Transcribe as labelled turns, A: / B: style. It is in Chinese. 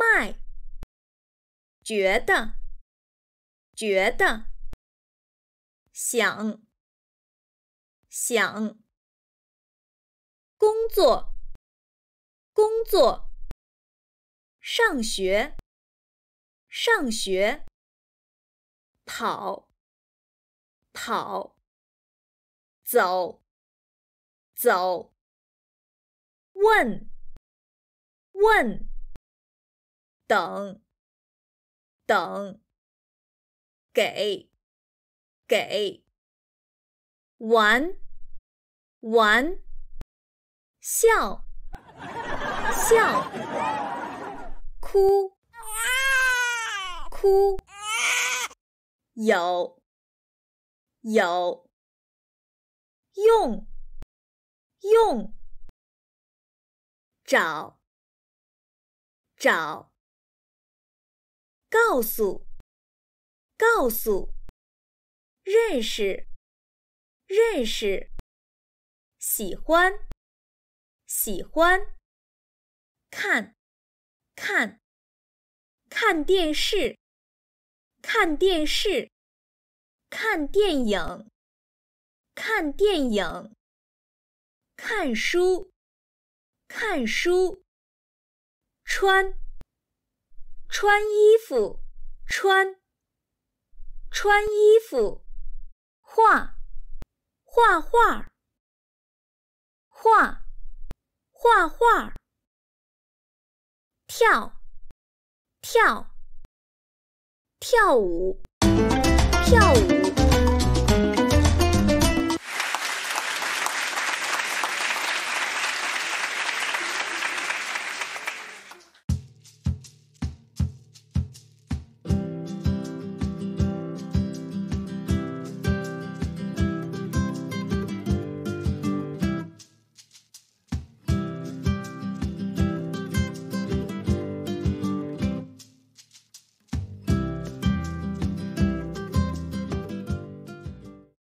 A: 卖，觉得，觉得，想，想，工作，工作，上学，上学，跑，跑，走，走，问，问。等，等，给，给，玩，玩，笑，笑，哭，哭，有，有，用，用，找，找。告诉，告诉，认识，认识，喜欢，喜欢，看，看，看电视，看电视，看电影，看电影，看书，看书，穿。穿衣服，穿，穿衣服，画，画画，画，画画，跳，跳，跳舞，跳舞。